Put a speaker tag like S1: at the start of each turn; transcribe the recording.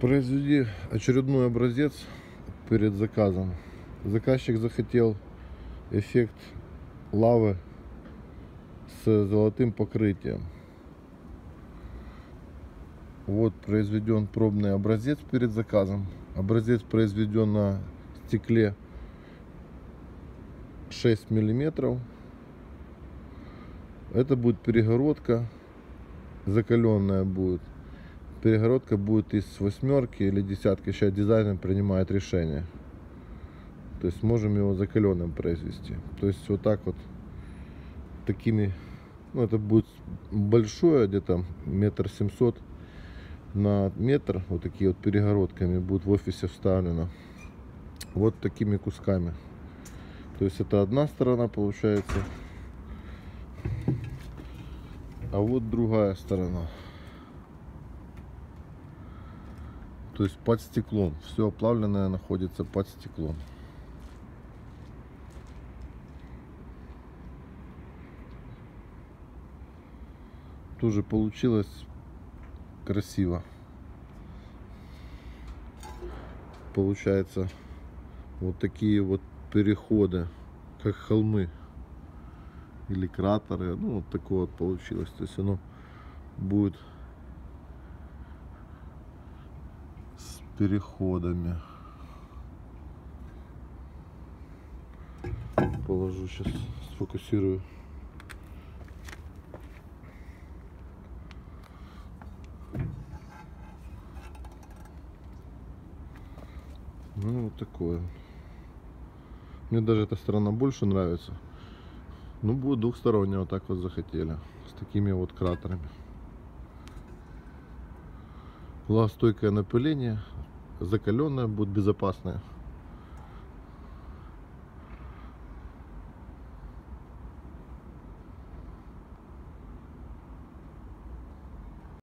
S1: Произведи очередной образец перед заказом. Заказчик захотел эффект лавы с золотым покрытием. Вот произведен пробный образец перед заказом. Образец произведен на стекле 6 миллиметров. Это будет перегородка, закаленная будет. Перегородка будет из восьмерки или десятки. Сейчас дизайнер принимает решение. То есть можем его закаленным произвести. То есть вот так вот такими, ну это будет большое, где-то метр семьсот на метр, вот такие вот перегородками будут в офисе вставлено. Вот такими кусками. То есть это одна сторона получается. А вот другая сторона. То есть под стеклом. Все оплавленное находится под стеклом. Тоже получилось красиво. Получается вот такие вот переходы, как холмы или кратеры. Ну, вот такое вот получилось. То есть оно будет переходами. Положу сейчас, сфокусирую. Ну, вот такое. Мне даже эта сторона больше нравится. Ну, будет двухстороннее, вот так вот захотели. С такими вот кратерами. Стойкое напыление, закаленное, будет безопасное.